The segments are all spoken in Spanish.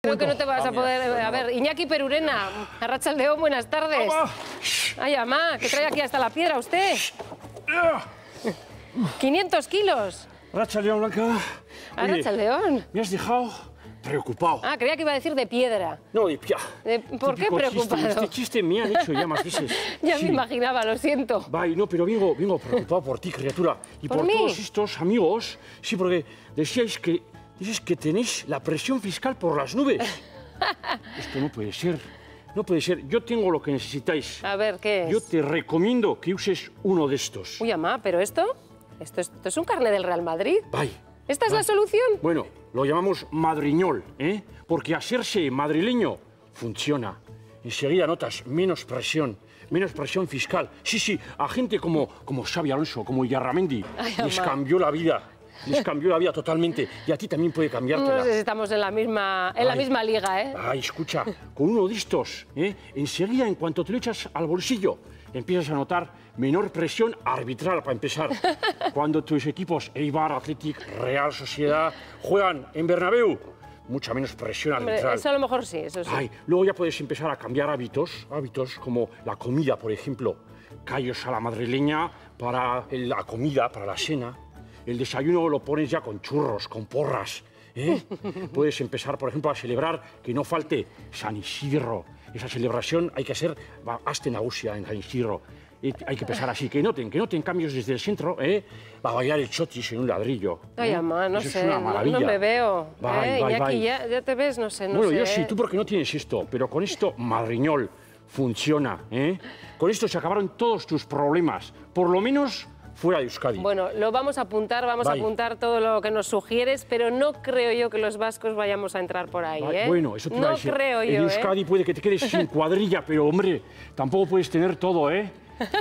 Creo que no te vas a poder... A ver, Iñaki Perurena, Arracha León, buenas tardes. Ay, mamá, que trae aquí hasta la piedra usted. 500 kilos. Racha León Blanca. Arracha León. Me has dejado preocupado. Ah, creía que iba a decir de piedra. No, de pia. De- ¿Por qué preocupado? Chiste. Este chiste me han hecho ya más veces. Ya Sí. me imaginaba, lo siento. Vaya, no, pero vengo, vengo preocupado por ti, criatura. Y ¿Por por, todos estos amigos. Sí, porque decíais que, dices que tenéis la presión fiscal por las nubes. Esto no puede ser. No puede ser. Yo tengo lo que necesitáis. A ver, ¿qué es? Yo te recomiendo que uses uno de estos. Uy, mamá, ¿pero esto? ¿Esto es, esto es un carnet del Real Madrid? Vaya. ¿Esta es la solución? Bueno, lo llamamos madriñol, ¿eh? Porque hacerse madrileño funciona. Enseguida notas menos presión, menos presión fiscal. Sí, sí, a gente como, como Xavi Alonso, como Yarramendi, Ay, les cambió la vida. Les cambió la vida totalmente. Y a ti también puede No cambiártela. sé si estamos en la misma, en la Ay. misma liga, ¿eh? Ay, escucha, con uno de estos, ¿eh? enseguida, en cuanto te lo echas al bolsillo, empiezas a notar menor presión arbitral, para empezar. Cuando tus equipos, Eibar, Athletic, Real Sociedad, juegan en Bernabéu, mucha menos presión arbitral. eso a lo mejor sí, eso sí. Ay, luego ya puedes empezar a cambiar hábitos, hábitos como la comida, por ejemplo. Callos a la madrileña para la comida, para la cena. El desayuno lo pones ya con churros, con porras. ¿eh? puedes empezar, por ejemplo, a celebrar que no falte San Isidro. Esa celebración hay que hacer, va, hazte nausea en San Isidro. Y hay que empezar así, que noten, que noten cambios desde el centro, ¿eh? Va a bailar el chotis en un ladrillo. Ay, ¿eh? no Eso es sé, una maravilla. no me veo. Vai, ¿eh? Iñaki, vai. Ya, ya te ves, no sé, no Bueno, sé. yo sí, ¿eh? tú porque no tienes esto, pero con esto, Madriñol, funciona, ¿eh? Con esto se acabaron todos tus problemas, por lo menos fuera de Euskadi. Bueno, lo vamos a apuntar, vamos a apuntar todo lo que nos sugieres, pero no creo yo que los vascos vayamos a entrar por ahí, ¿eh? Bueno, eso te No creo En yo, Euskadi ¿eh? puede que te quedes sin cuadrilla, pero hombre, tampoco puedes tener todo, ¿eh?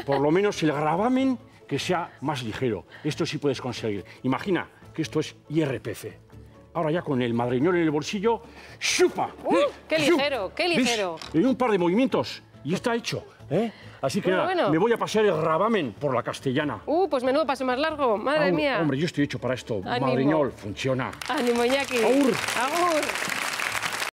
Por lo menos el gravamen que sea más ligero. Esto sí puedes conseguir. Imagina que esto es IRPF. Ahora ya con el madriñol en el bolsillo, ¡chupa! Uh, ¿eh? qué ligero, qué ¿Ves? ligero. En un par de movimientos y está hecho, ¿eh? Así que Bueno, nada, bueno. me voy a pasear el gravamen por la castellana. Uh, pues menudo paso más largo, madre Aur, mía. Hombre, yo estoy hecho para esto. Ánimo. Madriñol, funciona. Ánimo, Iñaki. Agur. Agur.